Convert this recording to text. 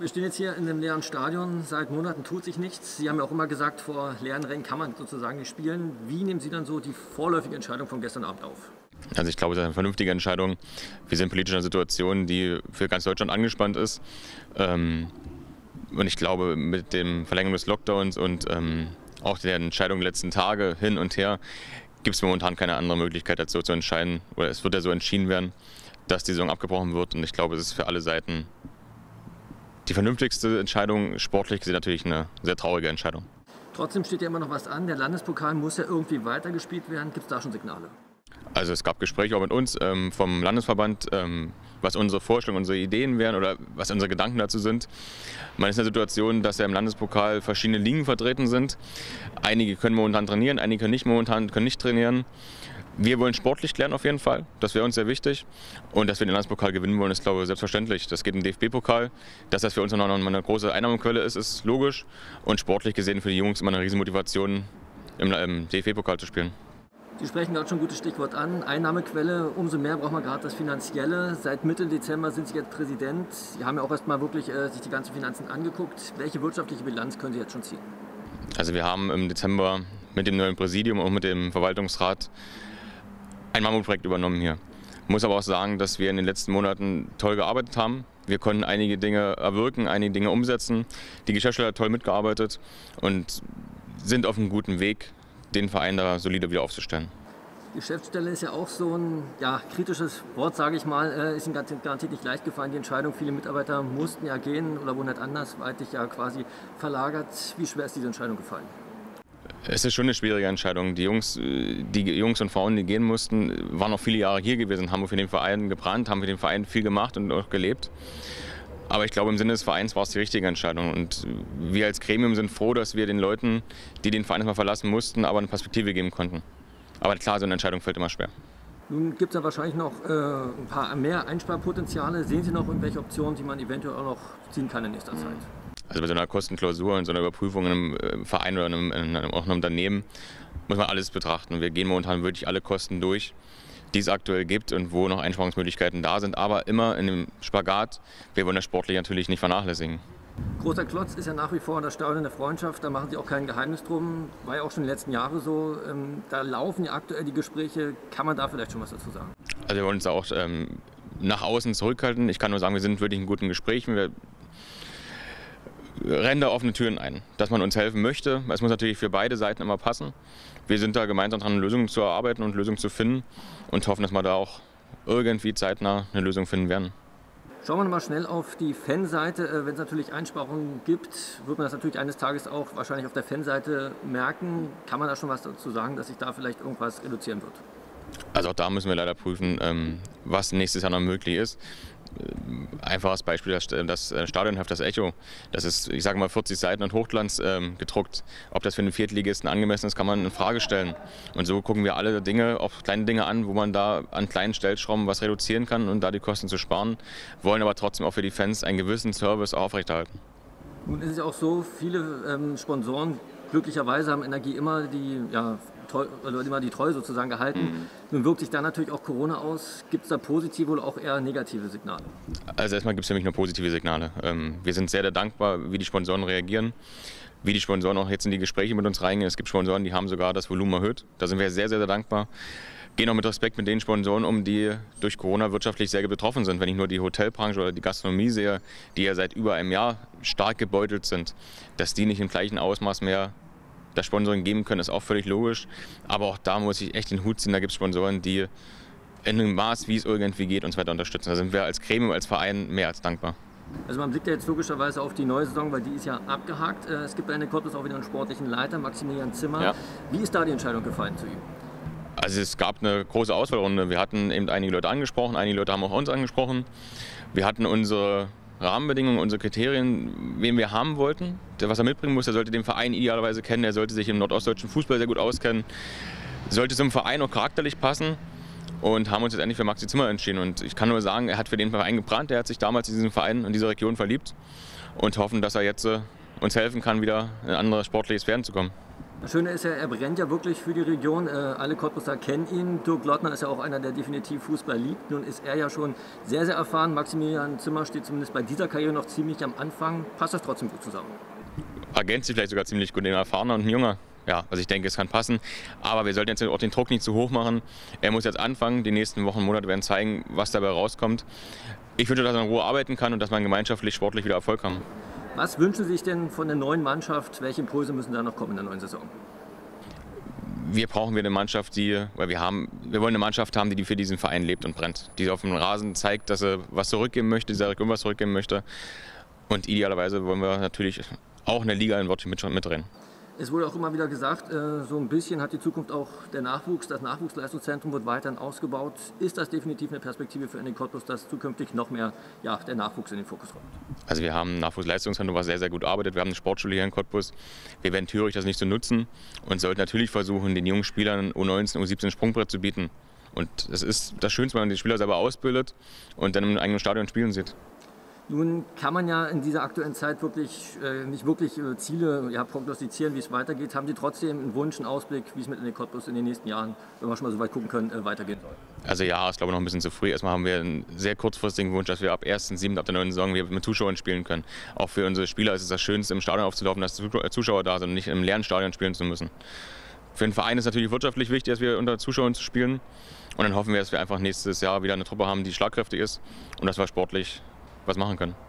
Wir stehen jetzt hier in einem leeren Stadion. Seit Monaten tut sich nichts. Sie haben ja auch immer gesagt, vor leeren Rängen kann man sozusagen nicht spielen. Wie nehmen Sie dann so die vorläufige Entscheidung von gestern Abend auf? Also ich glaube, es ist eine vernünftige Entscheidung. Wir sind politisch in einer Situation, die für ganz Deutschland angespannt ist. Ähm, und ich glaube, mit dem Verlängerung des Lockdowns und ähm, auch der Entscheidung der letzten Tage hin und her gibt es momentan keine andere Möglichkeit, so zu entscheiden. Oder es wird ja so entschieden werden, dass die Saison abgebrochen wird. Und ich glaube, es ist für alle Seiten die vernünftigste Entscheidung, sportlich gesehen natürlich eine sehr traurige Entscheidung. Trotzdem steht ja immer noch was an. Der Landespokal muss ja irgendwie weitergespielt werden. Gibt es da schon Signale? Also es gab Gespräche auch mit uns ähm, vom Landesverband, ähm, was unsere Vorstellungen, unsere Ideen wären oder was unsere Gedanken dazu sind. Man ist in der Situation, dass ja im Landespokal verschiedene Ligen vertreten sind. Einige können momentan trainieren, einige können nicht momentan können nicht trainieren. Wir wollen sportlich lernen auf jeden Fall. Das wäre uns sehr wichtig. Und dass wir den Landespokal gewinnen wollen, ist, glaube ich, selbstverständlich. Das geht im DFB-Pokal. Dass das für uns noch eine große Einnahmequelle ist, ist logisch. Und sportlich gesehen für die Jungs immer eine Riesenmotivation, im DFB-Pokal zu spielen. Sie sprechen gerade schon ein gutes Stichwort an. Einnahmequelle, umso mehr braucht man gerade das Finanzielle. Seit Mitte Dezember sind Sie jetzt Präsident. Sie haben ja auch erst mal wirklich äh, sich die ganzen Finanzen angeguckt. Welche wirtschaftliche Bilanz können Sie jetzt schon ziehen? Also wir haben im Dezember mit dem neuen Präsidium und mit dem Verwaltungsrat ein Mammutprojekt übernommen hier. Ich muss aber auch sagen, dass wir in den letzten Monaten toll gearbeitet haben. Wir konnten einige Dinge erwirken, einige Dinge umsetzen. Die Geschäftsstelle hat toll mitgearbeitet und sind auf einem guten Weg, den Verein da solide wieder aufzustellen. Geschäftsstelle ist ja auch so ein ja, kritisches Wort, sage ich mal. Äh, ist Ihnen garantiert nicht leicht gefallen, die Entscheidung. Viele Mitarbeiter mussten ja gehen oder wurden nicht andersweitig ja quasi verlagert. Wie schwer ist diese Entscheidung gefallen? Es ist schon eine schwierige Entscheidung. Die Jungs, äh, die Jungs und Frauen, die gehen mussten, waren noch viele Jahre hier gewesen, haben für den Verein gebrannt, haben für den Verein viel gemacht und auch gelebt. Aber ich glaube, im Sinne des Vereins war es die richtige Entscheidung. Und wir als Gremium sind froh, dass wir den Leuten, die den Verein mal verlassen mussten, aber eine Perspektive geben konnten. Aber klar, so eine Entscheidung fällt immer schwer. Nun gibt es ja wahrscheinlich noch äh, ein paar mehr Einsparpotenziale. Sehen Sie noch irgendwelche Optionen, die man eventuell auch noch ziehen kann in nächster Zeit? Also bei so einer Kostenklausur und so einer Überprüfung in einem äh, Verein oder in einem, in einem, auch in einem Unternehmen muss man alles betrachten. Wir gehen momentan wirklich alle Kosten durch, die es aktuell gibt und wo noch Einsparungsmöglichkeiten da sind, aber immer in dem Spagat. Wir wollen das sportlich natürlich nicht vernachlässigen. Großer Klotz ist ja nach wie vor das Staunen der Freundschaft, da machen Sie auch kein Geheimnis drum. War ja auch schon die letzten Jahre so. Ähm, da laufen ja aktuell die Gespräche. Kann man da vielleicht schon was dazu sagen? Also wir wollen uns auch ähm, nach außen zurückhalten. Ich kann nur sagen, wir sind wirklich in guten Gesprächen. Wir rennen da offene Türen ein, dass man uns helfen möchte. Es muss natürlich für beide Seiten immer passen. Wir sind da gemeinsam dran, Lösungen zu erarbeiten und Lösungen zu finden und hoffen, dass wir da auch irgendwie zeitnah eine Lösung finden werden. Schauen wir mal schnell auf die Fanseite. Äh, wenn es natürlich Einsparungen gibt, wird man das natürlich eines Tages auch wahrscheinlich auf der Fanseite merken. Kann man da schon was dazu sagen, dass sich da vielleicht irgendwas reduzieren wird? Also auch da müssen wir leider prüfen, ähm, was nächstes Jahr noch möglich ist. Äh, einfaches Beispiel, das äh, Stadionheft, das Echo. Das ist, ich sage mal, 40 Seiten und Hochglanz ähm, gedruckt. Ob das für einen Viertligisten angemessen ist, kann man in Frage stellen. Und so gucken wir alle Dinge, auch kleine Dinge an, wo man da an kleinen Stellschrauben was reduzieren kann und da die Kosten zu sparen, wollen aber trotzdem auch für die Fans einen gewissen Service aufrechterhalten. Nun ist es auch so, viele ähm, Sponsoren glücklicherweise haben Energie immer die ja, immer die Treue sozusagen gehalten. Mhm. Nun wirkt sich da natürlich auch Corona aus. Gibt es da positive oder auch eher negative Signale? Also erstmal gibt es für mich nur positive Signale. Ähm, wir sind sehr, sehr dankbar, wie die Sponsoren reagieren wie die Sponsoren auch jetzt in die Gespräche mit uns reingehen. Es gibt Sponsoren, die haben sogar das Volumen erhöht. Da sind wir sehr, sehr, sehr dankbar. Gehen auch mit Respekt mit den Sponsoren um, die durch Corona wirtschaftlich sehr betroffen sind. Wenn ich nur die Hotelbranche oder die Gastronomie sehe, die ja seit über einem Jahr stark gebeutelt sind, dass die nicht im gleichen Ausmaß mehr das Sponsoring geben können, ist auch völlig logisch. Aber auch da muss ich echt den Hut ziehen. Da gibt es Sponsoren, die in einem Maß, wie es irgendwie geht, uns weiter unterstützen. Da sind wir als Gremium, als Verein mehr als dankbar. Also man blickt ja jetzt logischerweise auf die neue Saison, weil die ist ja abgehakt. Äh, es gibt bei Ende Cottbus auch wieder einen sportlichen Leiter, Maximilian Zimmer. Ja. Wie ist da die Entscheidung gefallen zu ihm? Also es gab eine große Auswahlrunde. Wir hatten eben einige Leute angesprochen, einige Leute haben auch uns angesprochen. Wir hatten unsere Rahmenbedingungen, unsere Kriterien, wen wir haben wollten. Der, was er mitbringen muss, der sollte den Verein idealerweise kennen, der sollte sich im nordostdeutschen Fußball sehr gut auskennen, sollte zum Verein auch charakterlich passen und haben uns jetzt endlich für Maxi Zimmer entschieden. Und ich kann nur sagen, er hat für den Verein gebrannt, er hat sich damals in diesen Verein, in dieser Region verliebt und hoffen, dass er jetzt äh, uns helfen kann, wieder in ein anderes sportliches Werden zu kommen. Das Schöne ist ja, er brennt ja wirklich für die Region. Äh, alle Cottbusser kennen ihn. Dirk Lottner ist ja auch einer, der definitiv Fußball liebt. Nun ist er ja schon sehr, sehr erfahren. Maximilian Zimmer steht zumindest bei dieser Karriere noch ziemlich am Anfang. Passt das trotzdem gut zusammen? Ergänzt sich vielleicht sogar ziemlich gut. Ein erfahrener und ein junger. Ja, also ich denke, es kann passen. Aber wir sollten jetzt auch den Druck nicht zu hoch machen. Er muss jetzt anfangen. Die nächsten Wochen, Monate werden zeigen, was dabei rauskommt. Ich wünsche, dass er in Ruhe arbeiten kann und dass man gemeinschaftlich, sportlich wieder Erfolg haben. Was wünschen Sie sich denn von der neuen Mannschaft? Welche Impulse müssen da noch kommen in der neuen Saison? wir brauchen wir eine Mannschaft, die, weil wir haben, wir wollen eine Mannschaft haben, die für diesen Verein lebt und brennt, die auf dem Rasen zeigt, dass sie was zurückgeben möchte, dieser Region was zurückgeben möchte. Und idealerweise wollen wir natürlich auch eine Liga in Wörtchen mitdrehen. Es wurde auch immer wieder gesagt, äh, so ein bisschen hat die Zukunft auch der Nachwuchs. Das Nachwuchsleistungszentrum wird weiterhin ausgebaut. Ist das definitiv eine Perspektive für ND Cottbus, dass zukünftig noch mehr ja, der Nachwuchs in den Fokus kommt? Also wir haben ein Nachwuchsleistungszentrum, was sehr, sehr gut arbeitet. Wir haben eine Sportschule hier in Cottbus. Wir werden Thürich das nicht so nutzen und sollten natürlich versuchen, den jungen Spielern U19, U17 Sprungbrett zu bieten. Und das ist das Schönste, wenn man die Spieler selber ausbildet und dann im eigenen Stadion spielen sieht. Nun kann man ja in dieser aktuellen Zeit wirklich äh, nicht wirklich äh, Ziele ja, prognostizieren, wie es weitergeht. Haben Sie trotzdem einen Wunsch, einen Ausblick, wie es mit den Cottbus in den nächsten Jahren, wenn wir schon mal so weit gucken können, äh, weitergehen soll? Also ja, ist glaube ich noch ein bisschen zu früh. Erstmal haben wir einen sehr kurzfristigen Wunsch, dass wir ab 1.7. ab der neuen Saison mit Zuschauern spielen können. Auch für unsere Spieler ist es das Schönste, im Stadion aufzulaufen, dass Zuschauer da sind und nicht im leeren Stadion spielen zu müssen. Für den Verein ist natürlich wirtschaftlich wichtig, dass wir unter Zuschauern zu spielen. Und dann hoffen wir, dass wir einfach nächstes Jahr wieder eine Truppe haben, die schlagkräftig ist und dass wir sportlich was machen können.